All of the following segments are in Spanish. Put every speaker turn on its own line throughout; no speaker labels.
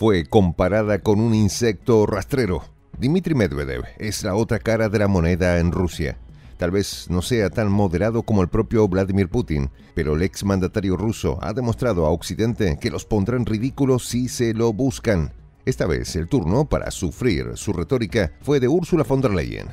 fue comparada con un insecto rastrero. Dmitry Medvedev es la otra cara de la moneda en Rusia. Tal vez no sea tan moderado como el propio Vladimir Putin, pero el exmandatario ruso ha demostrado a Occidente que los pondrá en ridículo si se lo buscan. Esta vez el turno para sufrir su retórica fue de Ursula von der Leyen.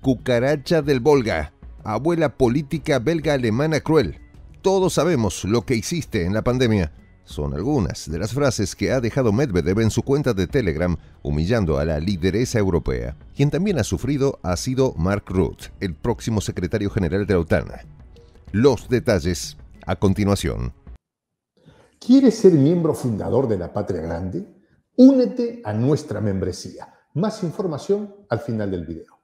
Cucaracha del Volga, abuela política belga-alemana cruel. Todos sabemos lo que hiciste en la pandemia. Son algunas de las frases que ha dejado Medvedev en su cuenta de Telegram, humillando a la lideresa europea. Quien también ha sufrido ha sido Mark Rutte, el próximo secretario general de la OTAN. Los detalles a continuación.
¿Quieres ser miembro fundador de la Patria Grande? Únete a nuestra membresía. Más información al final del video.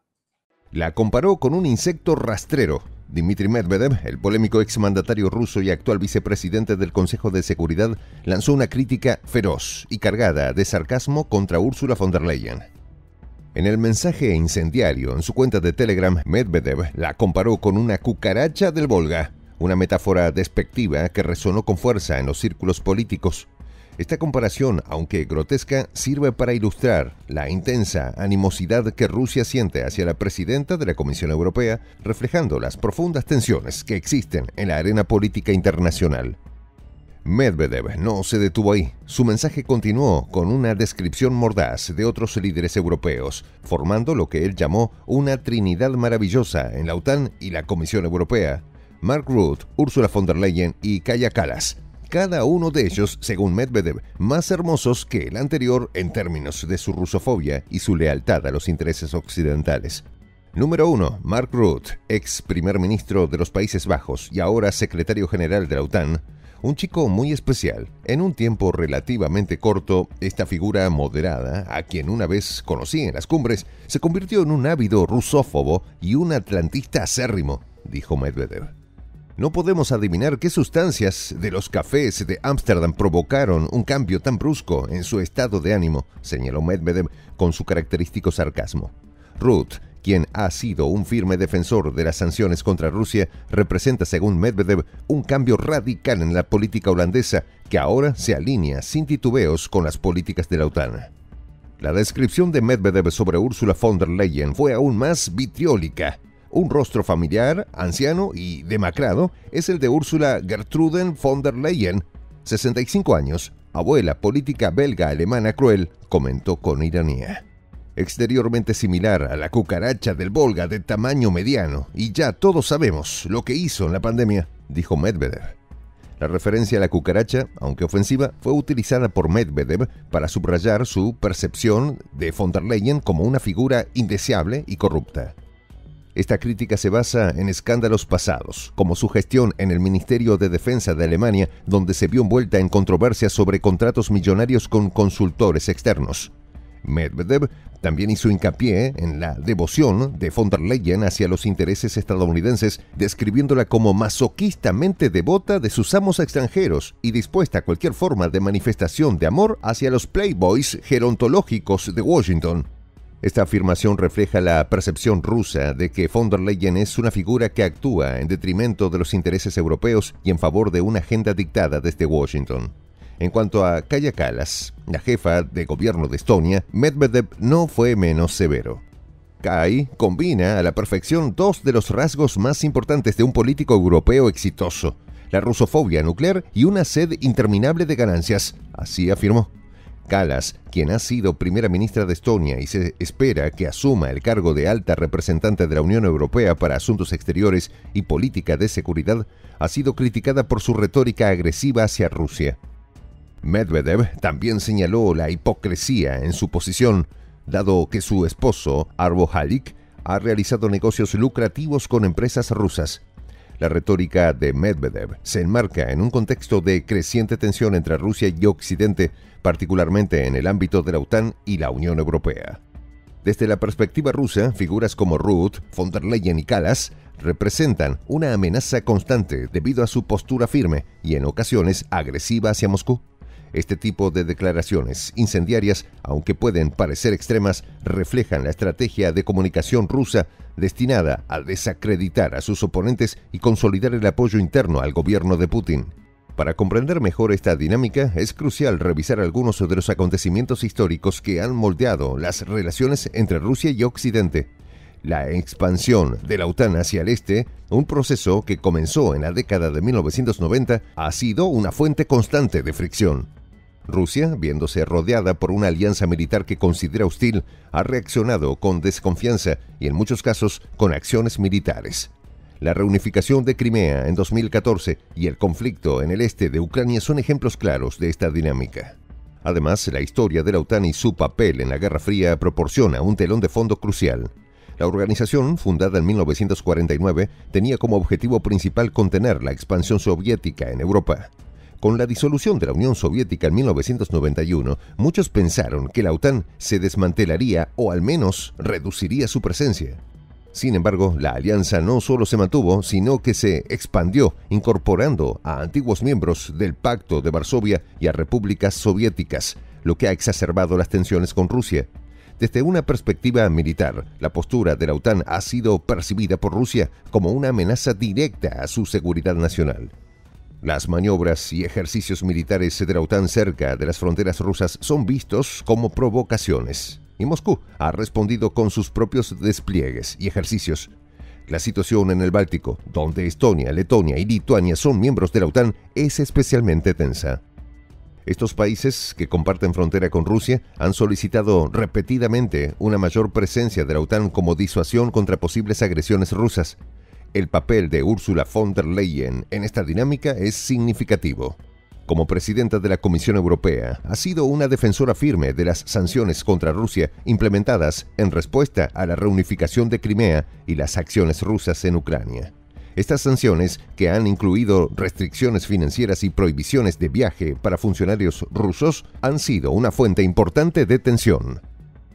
La comparó con un insecto rastrero. Dmitry Medvedev, el polémico exmandatario ruso y actual vicepresidente del Consejo de Seguridad, lanzó una crítica feroz y cargada de sarcasmo contra Ursula von der Leyen. En el mensaje incendiario en su cuenta de Telegram, Medvedev la comparó con una cucaracha del Volga, una metáfora despectiva que resonó con fuerza en los círculos políticos. Esta comparación, aunque grotesca, sirve para ilustrar la intensa animosidad que Rusia siente hacia la presidenta de la Comisión Europea, reflejando las profundas tensiones que existen en la arena política internacional. Medvedev no se detuvo ahí. Su mensaje continuó con una descripción mordaz de otros líderes europeos, formando lo que él llamó una trinidad maravillosa en la OTAN y la Comisión Europea. Mark Rutte, Ursula von der Leyen y Kaya Kallas, cada uno de ellos, según Medvedev, más hermosos que el anterior en términos de su rusofobia y su lealtad a los intereses occidentales. Número 1. Mark Rutte, ex primer ministro de los Países Bajos y ahora secretario general de la OTAN, un chico muy especial. En un tiempo relativamente corto, esta figura moderada, a quien una vez conocí en las cumbres, se convirtió en un ávido rusófobo y un atlantista acérrimo, dijo Medvedev. No podemos adivinar qué sustancias de los cafés de Ámsterdam provocaron un cambio tan brusco en su estado de ánimo, señaló Medvedev con su característico sarcasmo. Ruth, quien ha sido un firme defensor de las sanciones contra Rusia, representa, según Medvedev, un cambio radical en la política holandesa que ahora se alinea sin titubeos con las políticas de la OTAN. La descripción de Medvedev sobre Ursula von der Leyen fue aún más vitriólica. Un rostro familiar, anciano y demacrado es el de Úrsula Gertruden von der Leyen, 65 años, abuela política belga-alemana cruel, comentó con ironía. Exteriormente similar a la cucaracha del Volga de tamaño mediano, y ya todos sabemos lo que hizo en la pandemia, dijo Medvedev. La referencia a la cucaracha, aunque ofensiva, fue utilizada por Medvedev para subrayar su percepción de von der Leyen como una figura indeseable y corrupta. Esta crítica se basa en escándalos pasados, como su gestión en el Ministerio de Defensa de Alemania, donde se vio envuelta en controversias sobre contratos millonarios con consultores externos. Medvedev también hizo hincapié en la devoción de von der Leyen hacia los intereses estadounidenses, describiéndola como masoquistamente devota de sus amos extranjeros y dispuesta a cualquier forma de manifestación de amor hacia los playboys gerontológicos de Washington. Esta afirmación refleja la percepción rusa de que von der Leyen es una figura que actúa en detrimento de los intereses europeos y en favor de una agenda dictada desde Washington. En cuanto a Kaya Kallas, la jefa de gobierno de Estonia, Medvedev no fue menos severo. Kai combina a la perfección dos de los rasgos más importantes de un político europeo exitoso, la rusofobia nuclear y una sed interminable de ganancias, así afirmó. Kalas, quien ha sido primera ministra de Estonia y se espera que asuma el cargo de alta representante de la Unión Europea para Asuntos Exteriores y Política de Seguridad, ha sido criticada por su retórica agresiva hacia Rusia. Medvedev también señaló la hipocresía en su posición, dado que su esposo, Arvo Halik, ha realizado negocios lucrativos con empresas rusas la retórica de Medvedev se enmarca en un contexto de creciente tensión entre Rusia y Occidente, particularmente en el ámbito de la OTAN y la Unión Europea. Desde la perspectiva rusa, figuras como Ruth, von der Leyen y Kallas representan una amenaza constante debido a su postura firme y en ocasiones agresiva hacia Moscú. Este tipo de declaraciones incendiarias, aunque pueden parecer extremas, reflejan la estrategia de comunicación rusa destinada a desacreditar a sus oponentes y consolidar el apoyo interno al gobierno de Putin. Para comprender mejor esta dinámica es crucial revisar algunos de los acontecimientos históricos que han moldeado las relaciones entre Rusia y Occidente. La expansión de la OTAN hacia el este, un proceso que comenzó en la década de 1990, ha sido una fuente constante de fricción. Rusia, viéndose rodeada por una alianza militar que considera hostil, ha reaccionado con desconfianza y en muchos casos con acciones militares. La reunificación de Crimea en 2014 y el conflicto en el este de Ucrania son ejemplos claros de esta dinámica. Además, la historia de la OTAN y su papel en la Guerra Fría proporciona un telón de fondo crucial. La organización, fundada en 1949, tenía como objetivo principal contener la expansión soviética en Europa. Con la disolución de la Unión Soviética en 1991, muchos pensaron que la OTAN se desmantelaría o al menos reduciría su presencia. Sin embargo, la alianza no solo se mantuvo, sino que se expandió, incorporando a antiguos miembros del Pacto de Varsovia y a repúblicas soviéticas, lo que ha exacerbado las tensiones con Rusia. Desde una perspectiva militar, la postura de la OTAN ha sido percibida por Rusia como una amenaza directa a su seguridad nacional. Las maniobras y ejercicios militares de OTAN cerca de las fronteras rusas son vistos como provocaciones y Moscú ha respondido con sus propios despliegues y ejercicios. La situación en el Báltico, donde Estonia, Letonia y Lituania son miembros de la OTAN, es especialmente tensa. Estos países, que comparten frontera con Rusia, han solicitado repetidamente una mayor presencia de la OTAN como disuasión contra posibles agresiones rusas. El papel de Ursula von der Leyen en esta dinámica es significativo como presidenta de la Comisión Europea, ha sido una defensora firme de las sanciones contra Rusia implementadas en respuesta a la reunificación de Crimea y las acciones rusas en Ucrania. Estas sanciones, que han incluido restricciones financieras y prohibiciones de viaje para funcionarios rusos, han sido una fuente importante de tensión.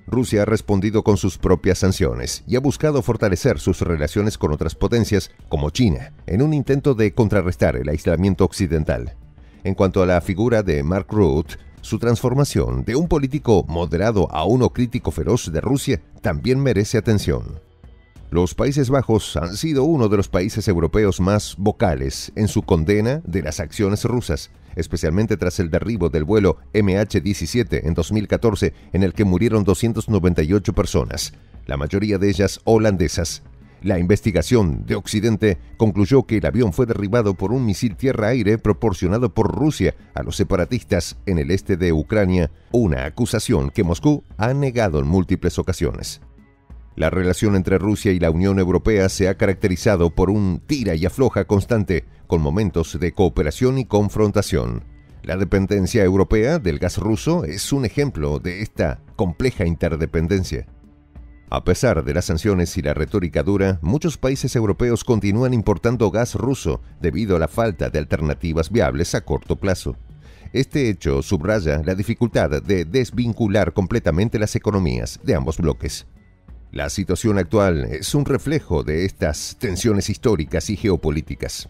Rusia ha respondido con sus propias sanciones y ha buscado fortalecer sus relaciones con otras potencias, como China, en un intento de contrarrestar el aislamiento occidental. En cuanto a la figura de Mark Rutte, su transformación de un político moderado a uno crítico feroz de Rusia también merece atención. Los Países Bajos han sido uno de los países europeos más vocales en su condena de las acciones rusas, especialmente tras el derribo del vuelo MH17 en 2014 en el que murieron 298 personas, la mayoría de ellas holandesas. La investigación de Occidente concluyó que el avión fue derribado por un misil tierra-aire proporcionado por Rusia a los separatistas en el este de Ucrania, una acusación que Moscú ha negado en múltiples ocasiones. La relación entre Rusia y la Unión Europea se ha caracterizado por un tira y afloja constante, con momentos de cooperación y confrontación. La dependencia europea del gas ruso es un ejemplo de esta compleja interdependencia. A pesar de las sanciones y la retórica dura, muchos países europeos continúan importando gas ruso debido a la falta de alternativas viables a corto plazo. Este hecho subraya la dificultad de desvincular completamente las economías de ambos bloques. La situación actual es un reflejo de estas tensiones históricas y geopolíticas.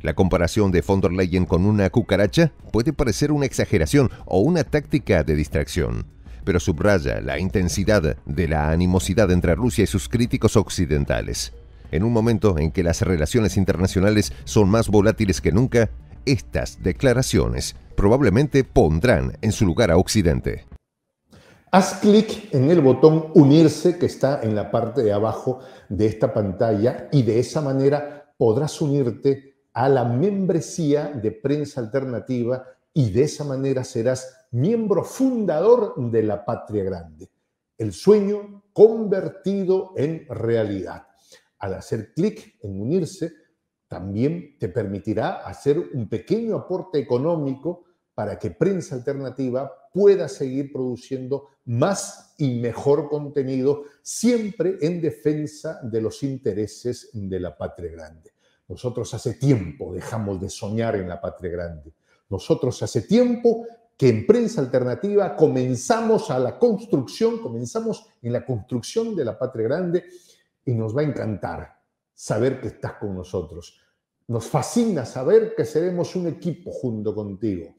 La comparación de von der Leyen con una cucaracha puede parecer una exageración o una táctica de distracción pero subraya la intensidad de la animosidad entre Rusia y sus críticos occidentales. En un momento en que las relaciones internacionales son más volátiles que nunca, estas declaraciones probablemente pondrán en su lugar a Occidente.
Haz clic en el botón unirse que está en la parte de abajo de esta pantalla y de esa manera podrás unirte a la membresía de prensa alternativa y de esa manera serás miembro fundador de la Patria Grande. El sueño convertido en realidad. Al hacer clic en unirse, también te permitirá hacer un pequeño aporte económico para que Prensa Alternativa pueda seguir produciendo más y mejor contenido, siempre en defensa de los intereses de la patria grande. Nosotros hace tiempo dejamos de soñar en la patria grande. Nosotros hace tiempo que en prensa alternativa comenzamos a la construcción, comenzamos en la construcción de la patria grande y nos va a encantar saber que estás con nosotros. Nos fascina saber que seremos un equipo junto contigo.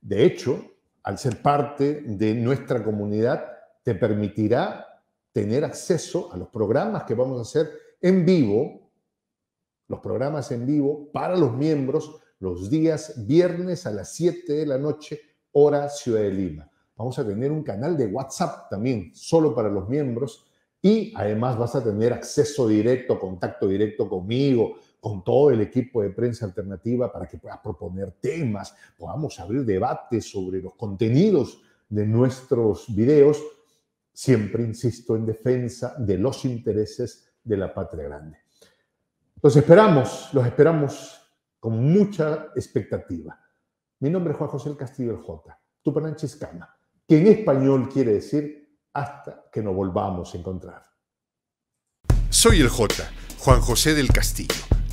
De hecho, al ser parte de nuestra comunidad, te permitirá tener acceso a los programas que vamos a hacer en vivo, los programas en vivo para los miembros los días viernes a las 7 de la noche, hora Ciudad de Lima. Vamos a tener un canal de WhatsApp también, solo para los miembros. Y además vas a tener acceso directo, contacto directo conmigo, con todo el equipo de prensa alternativa para que puedas proponer temas, podamos abrir debates sobre los contenidos de nuestros videos, siempre insisto en defensa de los intereses de la patria grande. Los esperamos, los esperamos con mucha expectativa. Mi nombre es Juan José el Castillo el J, Tupananchiscana, que en español quiere decir hasta que nos volvamos a encontrar.
Soy el J, Juan José del Castillo,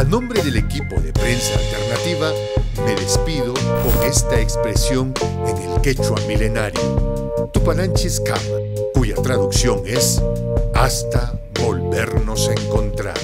A nombre del equipo de prensa alternativa, me despido con esta expresión en el quechua milenario, Tupananchis Kama, cuya traducción es hasta volvernos a encontrar.